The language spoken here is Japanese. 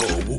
Oh.